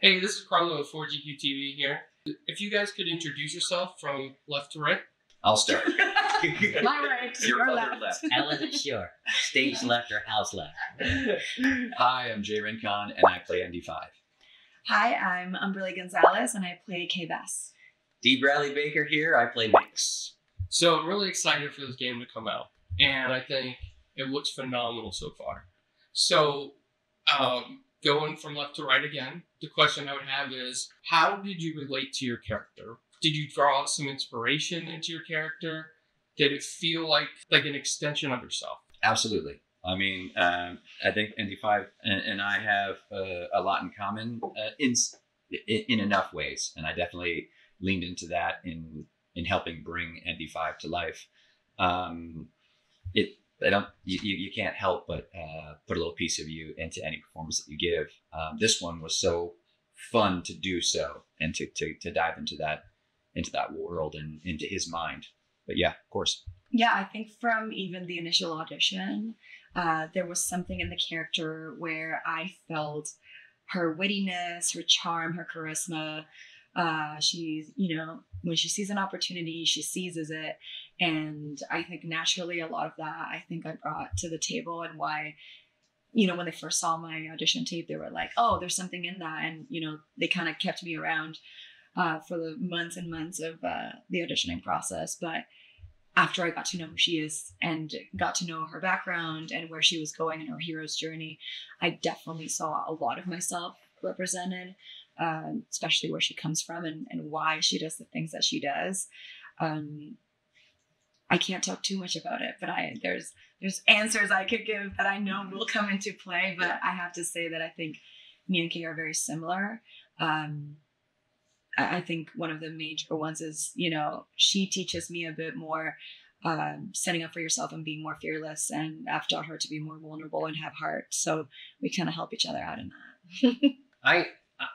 Hey, this is Carlo of 4GQ TV here. If you guys could introduce yourself from left to right. I'll start. My right, Your your other left. left. I wasn't sure. Stage left or house left. Hi, I'm Jay Rincon, and I play ND5. Hi, I'm Humberly Gonzalez, and I play Kay Vess. Dee Bradley Baker here. I play Nix. So I'm really excited for this game to come out, and I think it looks phenomenal so far. So, um, going from left to right again, the question I would have is, how did you relate to your character? Did you draw some inspiration into your character? Did it feel like like an extension of yourself? Absolutely. I mean, um, I think ND5 and, and I have uh, a lot in common uh, in, in enough ways, and I definitely leaned into that in in helping bring ND5 to life. Um, it I don't you, you you can't help but uh, put a little piece of you into any performance that you give. Um, this one was so fun to do so and to, to to dive into that into that world and into his mind. But yeah, of course. Yeah, I think from even the initial audition, uh, there was something in the character where I felt her wittiness, her charm, her charisma. Uh, she's, you know, when she sees an opportunity, she seizes it. And I think naturally, a lot of that I think I brought to the table and why, you know, when they first saw my audition tape, they were like, oh, there's something in that. And, you know, they kind of kept me around uh, for the months and months of uh, the auditioning process. But after I got to know who she is and got to know her background and where she was going in her hero's journey, I definitely saw a lot of myself represented, um, especially where she comes from and, and why she does the things that she does. Um, I can't talk too much about it, but I there's there's answers I could give that I know will come into play. But I have to say that I think me and Kay are very similar. Um, I I think one of the major ones is, you know, she teaches me a bit more um, setting up for yourself and being more fearless. And I've taught her to be more vulnerable and have heart. So we kind of help each other out in that. I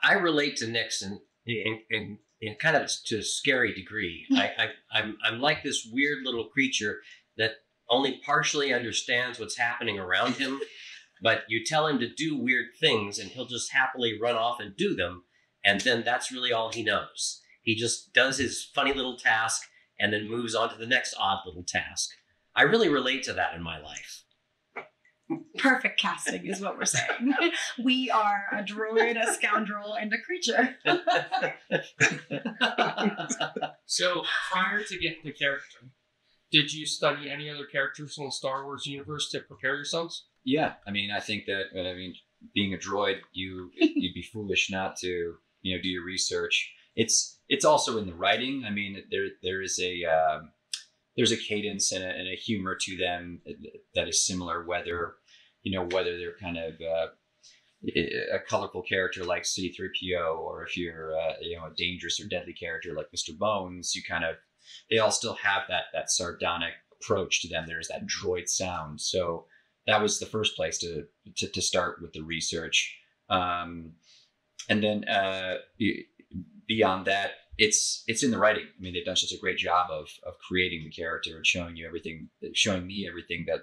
I relate to Nixon in, in, in kind of to a scary degree. I, I I'm I'm like this weird little creature that only partially understands what's happening around him. But you tell him to do weird things, and he'll just happily run off and do them. And then that's really all he knows. He just does his funny little task and then moves on to the next odd little task. I really relate to that in my life. Perfect casting is what we're saying. we are a droid, a scoundrel, and a creature. So prior to getting the character, did you study any other characters in the Star Wars universe to prepare yourselves? Yeah, I mean, I think that uh, I mean, being a droid, you you'd be foolish not to you know do your research. It's it's also in the writing. I mean, there there is a um, there's a cadence and a, and a humor to them that is similar. Whether you know whether they're kind of uh, a colorful character like C3PO, or if you're uh, you know a dangerous or deadly character like Mr. Bones, you kind of they all still have that that sardonic approach to them. There's that droid sound. So that was the first place to to, to start with the research. Um, and then uh, beyond that, it's it's in the writing. I mean, they've done such a great job of of creating the character and showing you everything, showing me everything that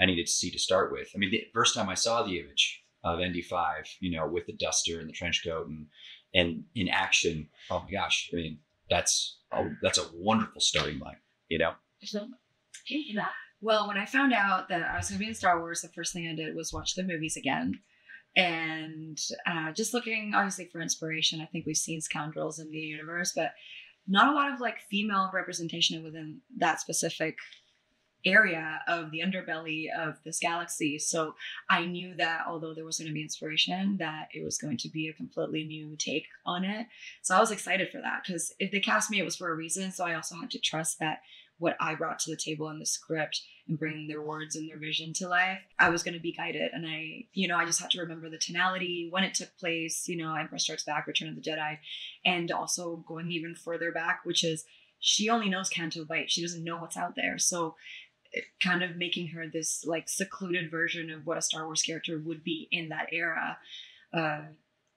I needed to see to start with. I mean, the first time I saw the image of ND5, you know, with the duster and the trench coat and and in action, oh my gosh! I mean, that's a, that's a wonderful starting line. You know. Well, when I found out that I was going to be in Star Wars, the first thing I did was watch the movies again. And uh, just looking, obviously, for inspiration. I think we've seen scoundrels in the universe, but not a lot of like female representation within that specific area of the underbelly of this galaxy. So I knew that although there was going to be inspiration, that it was going to be a completely new take on it. So I was excited for that because if they cast me, it was for a reason. So I also had to trust that what I brought to the table in the script and bringing their words and their vision to life, I was going to be guided. And I, you know, I just had to remember the tonality, when it took place, you know, Emperor Strikes Back, Return of the Jedi, and also going even further back, which is she only knows Canto Bight. She doesn't know what's out there. So kind of making her this like secluded version of what a Star Wars character would be in that era. Uh,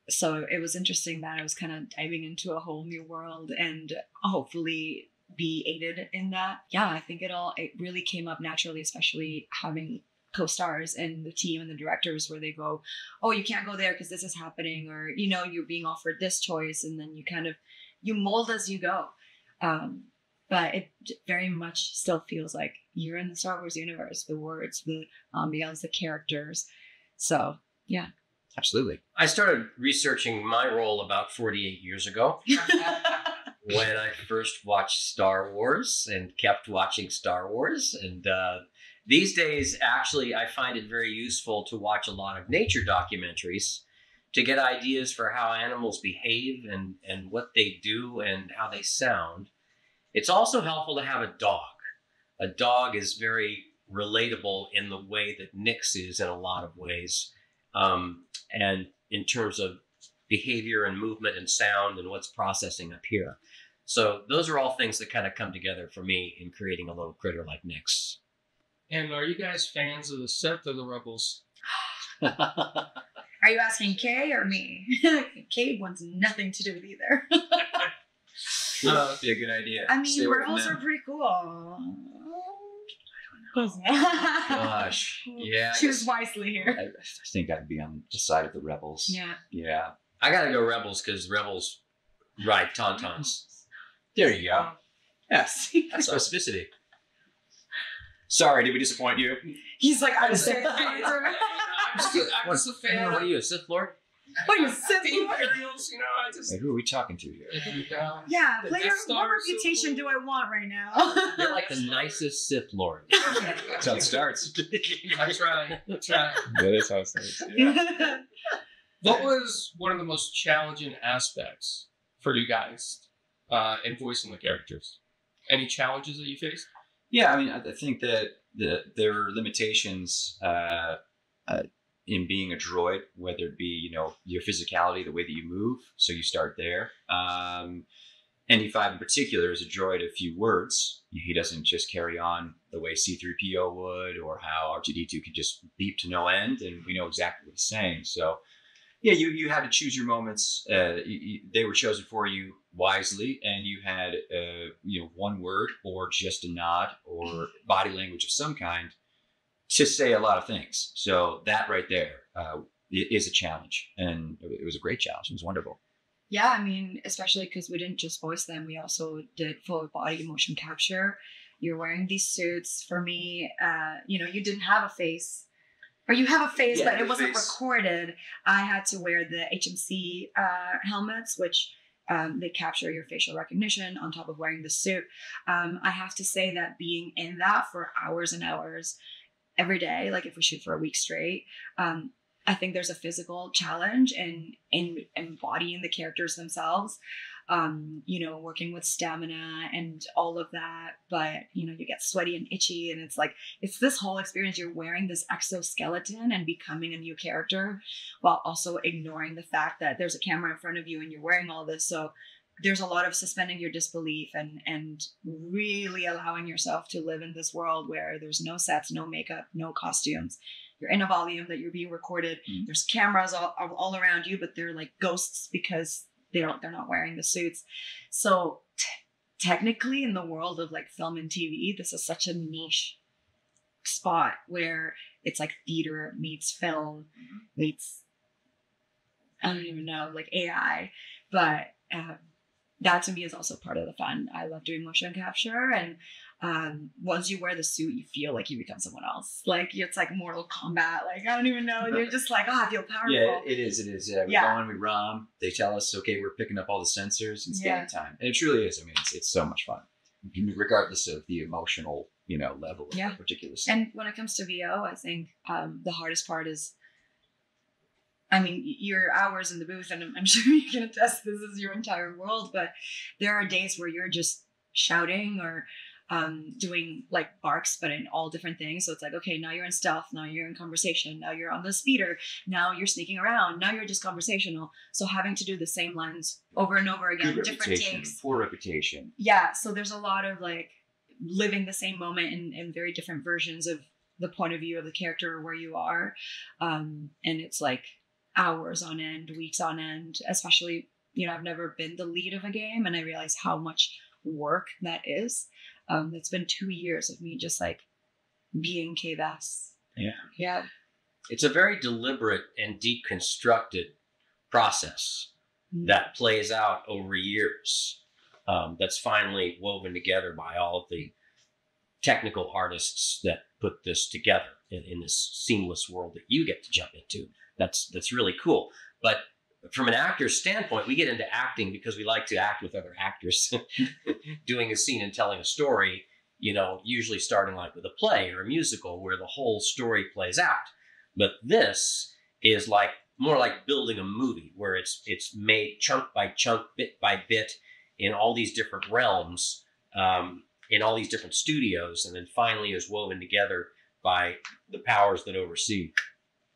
so it was interesting that I was kind of diving into a whole new world and hopefully be aided in that. Yeah, I think it all it really came up naturally, especially having co-stars and the team and the directors where they go, "Oh, you can't go there because this is happening," or you know, you're being offered this choice, and then you kind of you mold as you go. Um, but it very much still feels like you're in the Star Wars universe. The words, the ambiance, the characters. So yeah. Absolutely. I started researching my role about 48 years ago when I first watched Star Wars and kept watching Star Wars. And uh, these days, actually, I find it very useful to watch a lot of nature documentaries to get ideas for how animals behave and, and what they do and how they sound. It's also helpful to have a dog. A dog is very relatable in the way that Nix is in a lot of ways. Um, and in terms of behavior and movement and sound and what's processing up here. So those are all things that kind of come together for me in creating a little critter like Nix. And are you guys fans of the Sith or the Rebels? Are you asking Kay or me? Kay wants nothing to do with either. Uh, be a good idea. I mean, away from rebels are pretty cool. Gosh, yeah. I Choose wisely here. I, I think I'd be on the side of the rebels. Yeah. Yeah. I gotta go Rebels because Rebels ride Tauntauns. There you go. Yes. That's specificity. Sorry, did we disappoint you? He's like, I'm sick. I'm just, I'm just a fan. What are you, a Sith Lord? What are you of Sith Lord? Imperials, you know, I just. Hey, who are we talking to here? Yeah. Yeah, The player, Death what Star is so reputation cool. do I want right now? You're like the nicest Sith Lord. That's how it starts. I try. I try. that is how it starts. What was one of the most challenging aspects for you guys uh, in voicing the characters? Any challenges that you faced? Yeah, I mean, I think that the, there are limitations uh, uh, in being a droid, whether it be you know your physicality, the way that you move. So you start there. Um, ND5 in particular is a droid of few words. He doesn't just carry on the way C3PO would, or how R2D2 could just beep to no end, and we know exactly what he's saying. So, yeah, you you had to choose your moments. Uh, you, you, they were chosen for you wisely, and you had uh, you know one word or just a nod or body language of some kind to say a lot of things. So that right there uh, is a challenge, and it was a great challenge. It was wonderful. yeah, I mean, especially because we didn't just voice them, we also did full body motion capture. You're wearing these suits. For me, uh, you know, you didn't have a face. Or you have a face, Yeah, but it wasn't face. recorded. I had to wear the HMC uh, helmets, which um, they capture your facial recognition on top of wearing the suit. Um, I have to say that being in that for hours and hours every day, like if we shoot for a week straight, um, I think there's a physical challenge in in embodying the characters themselves. Um, you know, working with stamina and all of that, but you know, you get sweaty and itchy, and it's like it's this whole experience. You're wearing this exoskeleton and becoming a new character, while also ignoring the fact that there's a camera in front of you and you're wearing all this. So there's a lot of suspending your disbelief and and really allowing yourself to live in this world where there's no sets, no makeup, no costumes. You're in a volume that you're being recorded. Mhm. There's cameras all, all around you, but they're like ghosts because they don't they're not wearing the suits. So t- technically in the world of like film and TV, this is such a niche spot where it's like theater meets film meets I don't even know, like AI. But um, that to me is also part of the fun. I love doing motion capture, and um, once you wear the suit, you feel like you become someone else. Like it's like Mortal Kombat. Like I don't even know. You're just like, oh, I feel powerful. Yeah, it is. It is. Yeah, we Yeah. go in, we ROM. They tell us, okay, we're picking up all the sensors and Yeah. time, and it truly is. I mean, it's, it's so much fun, regardless of the emotional, you know, level of Yeah. particular. And when it comes to VO, I think um, the hardest part is, I mean, your hours in the booth, and I'm, I'm sure you can attest this is your entire world, but there are days where you're just shouting or um, doing like barks, but in all different things. So it's like, okay, now you're in stealth, now you're in conversation, now you're on the speeder, now you're sneaking around, now you're just conversational. So having to do the same lines over and over again, Good different reputation, takes poor reputation. yeah so there's a lot of like living the same moment in, in very different versions of the point of view of the character or where you are um, and it's like hours on end weeks on end especially you know i've never been the lead of a game and i realize how much work that is um, it's been two years of me just like being Kay Vess Yeah. It's a very deliberate and deconstructed process Mm. that plays out over years. Um, that's finally woven together by all of the technical artists that put this together in, in this seamless world that you get to jump into. That's that's really cool. But from an actor's standpoint, we get into acting because we like to act with other actors, doing a scene and telling a story. You know, usually starting like with a play or a musical where the whole story plays out. But this is like more like building a movie where it's it's made chunk by chunk, bit by bit, in all these different realms, um, in all these different studios, and then finally is woven together by the powers that oversee.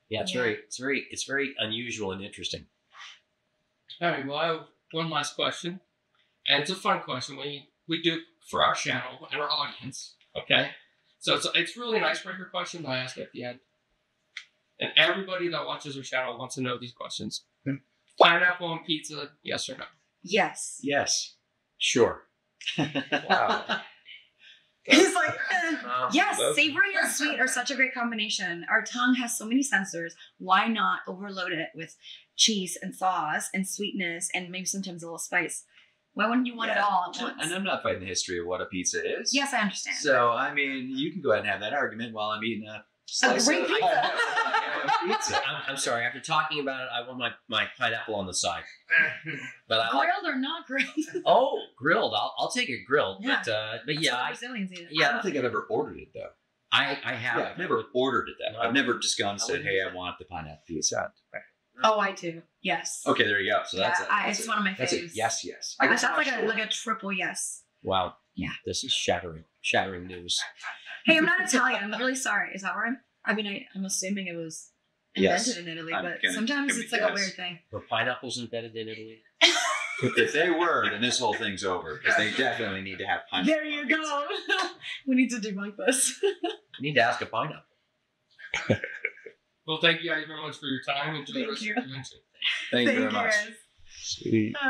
Yeah, it's Yeah. very, it's very, it's very unusual and interesting. All right. Well, I have one last question, and it's a fun question. We we do for our channel and our audience. Okay. So it's it's really an icebreaker question that I ask at the end, and everybody that watches our channel wants to know these questions. Hmm. Pineapple on pizza, yes or no? Yes. Yes. Sure. wow. He's like. Um, yes, savory and sweet are such a great combination. Our tongue has so many sensors. Why not overload it with cheese and sauce and sweetness and maybe sometimes a little spice? Why wouldn't you want it all at once? And I'm not fighting the history of what a pizza is. yes, I understand. So I mean, you can go ahead and have that argument while I'm eating a slice great of pizza. pizza. I'm, I'm sorry. After talking about it, I want my, my pineapple on the side. But I like grilled or not grilled? oh grilled. I'll, I'll take it grilled. Yeah. But uh, but yeah, I, Brazilians eat it. I don't think I've ever ordered it though. I I have. Yeah, I've never ordered it that. No. I I've never just gone and said, "Hey, I want the pineapple pizza." Oh, I do. Yes. Okay, there you go. So that's yeah, a, I, that's it's a- one of my That's a yes, yes. I guess that's like not a like a triple yes. Wow. Yeah. This is shattering, shattering news. Hey, I'm not Italian. I'm really sorry. Is that where I'm? I mean, I, I'm assuming it was Yes. invented in Italy, I'm but gonna sometimes it's like a a weird thing. Were pineapples invented in Italy? If they were, then this whole thing's over because they definitely need to have pineapple. There you go. we need to debunk this. You need to ask a pineapple. Well, thank you guys very much for your time and to the Thank you. of the convention. Thank you very much. guys. Sweet. Uh,